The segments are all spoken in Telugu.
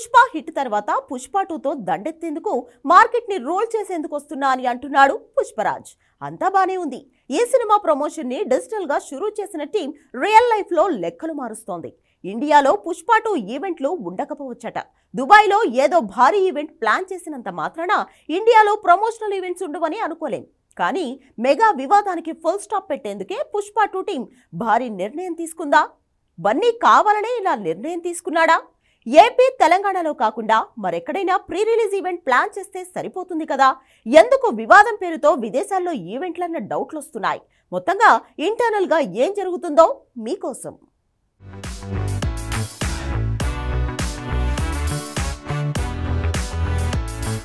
పుష్ప హిట్ తర్వాత పుష్ప టూతో దండెత్తేందుకు మార్కెట్ని రోల్ చేసేందుకు వస్తున్నా అని అంటున్నాడు పుష్పరాజ్. అంతా బానే ఉంది. ఈ సినిమా ప్రమోషన్ని డిజిటల్గా షురూ చేసిన టీం రియల్ లైఫ్లో లెక్కలు మారుస్తోంది. ఇండియాలో పుష్ప టూ ఈవెంట్లు ఉండకపోవచ్చట. దుబాయ్లో ఏదో భారీ ఈవెంట్ ప్లాన్ చేసినంత మాత్రాన ఇండియాలో ప్రమోషనల్ ఈవెంట్స్ ఉండవని అనుకోలేం. కానీ మెగా వివాదానికి ఫుల్ స్టాప్ పెట్టేందుకే పుష్ప టూ టీం భారీ నిర్ణయం తీసుకుందా? బన్నీ కావాలనే ఇలా నిర్ణయం తీసుకున్నాడా? ఏపీ తెలంగాణలో కాకుండా మరెక్కడైనా ప్రీ రిలీజ్ ఈవెంట్ ప్లాన్ చేస్తే సరిపోతుంది కదా? ఎందుకు వివాదం పేరుతో విదేశాల్లో ఈవెంట్లన్న డౌట్లు వస్తున్నాయి. మొత్తంగా ఇంటర్నల్గా ఏం జరుగుతుందో మీకోసం.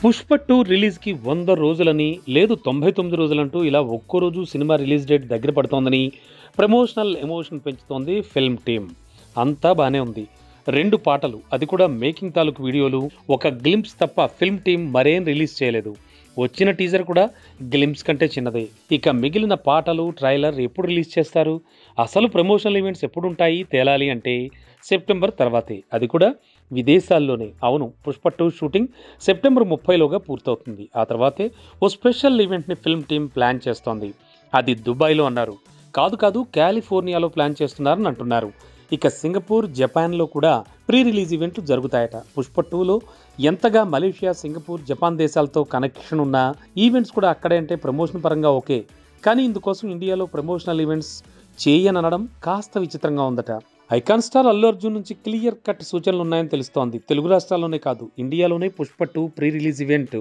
పుష్ప టూ రిలీజ్కి వంద రోజులని లేదు తొంభై తొమ్మిది రోజులంటూ ఇలా ఒక్కో రోజు సినిమా రిలీజ్ డేట్ దగ్గర పడుతోందని ప్రమోషనల్ ఎమోషన్ పెంచుతోంది ఫిల్మ్ టీమ్. అంతా బాగానే ఉంది. రెండు పాటలు. అది కూడా మేకింగ్ తాలూకు వీడియోలు. ఒక గ్లింప్స్ తప్ప ఫిల్మ్ టీం మరేం రిలీజ్ చేయలేదు. వచ్చిన టీజర్ కూడా గ్లిమ్స్ కంటే చిన్నదే. ఇక మిగిలిన పాటలు ట్రైలర్ ఎప్పుడు రిలీజ్ చేస్తారు? అసలు ప్రమోషనల్ ఈవెంట్స్ ఎప్పుడు ఉంటాయి తేలాలి అంటే సెప్టెంబర్ తర్వాతే. అది కూడా విదేశాల్లోనే. అవును పుష్ప టూ షూటింగ్ సెప్టెంబర్ ముప్పైలోగా పూర్తవుతుంది. ఆ తర్వాతే ఓ స్పెషల్ ఈవెంట్ని ఫిల్మ్ టీం ప్లాన్ చేస్తోంది. అది దుబాయ్లో అన్నారు. కాదు కాదు కాలిఫోర్నియాలో ప్లాన్ చేస్తున్నారని అంటున్నారు. ఇక సింగపూర్ జపాన్లో కూడా ప్రీ రిలీజ్ ఈవెంట్లు జరుగుతాయట. పుష్ప టూలో ఎంతగా మలేషియా సింగపూర్ జపాన్ దేశాలతో కనెక్షన్ ఉన్న ఈవెంట్స్ కూడా అక్కడే అంటే ప్రమోషన్ పరంగా ఓకే. కానీ ఇందుకోసం ఇండియాలో ప్రమోషనల్ ఈవెంట్స్ చేయననడం కాస్త విచిత్రంగా ఉందట. ఐకాన్ స్టార్ అల్లు అర్జున్ నుంచి క్లియర్ కట్ సూచనలు ఉన్నాయని తెలుస్తోంది. తెలుగు రాష్ట్రాల్లోనే కాదు ఇండియాలోనే Pushpa two pre release event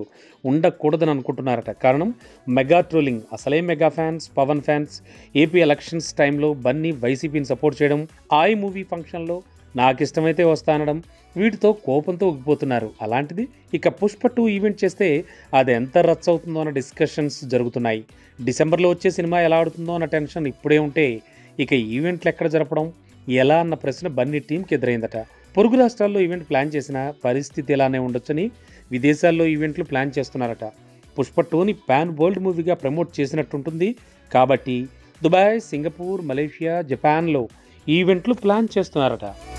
ఉండకూడదని అనుకుంటున్నారట. కారణం మెగా ట్రోలింగ్. అసలే mega fans Pawan fans AP elections టైంలో బన్నీ వైసీపీని సపోర్ట్ చేయడం ఆయ్ మూవీ ఫంక్షన్లో నాకు ఇష్టమైతే వస్తానడం వీటితో కోపంతో ఉగిపోతున్నారు అలాంటిది ఇక పుష్ప టూ ఈవెంట్ చేస్తే అది ఎంత రచ్చ అవుతుందో అన్న డిస్కషన్స్ జరుగుతున్నాయి. డిసెంబర్లో వచ్చే సినిమా ఎలా ఆడుతుందో అన్న టెన్షన్ ఇప్పుడే ఉంటే ఇక ఈవెంట్లు ఎక్కడ జరపడం? ఎలా అన్న ప్రశ్న బన్నీ టీంకి ఎదురైందట. పొరుగు రాష్ట్రాల్లో ఈవెంట్ ప్లాన్ చేసిన పరిస్థితి ఇలానే ఉండొచ్చని విదేశాల్లో ఈవెంట్లు ప్లాన్ చేస్తున్నారట. పుష్ప టూని పాన్ వరల్డ్ మూవీగా ప్రమోట్ చేసినట్టుంటుంది. కాబట్టి దుబాయ్ సింగపూర్ మలేషియా జపాన్లో ఈవెంట్లు ప్లాన్ చేస్తున్నారట.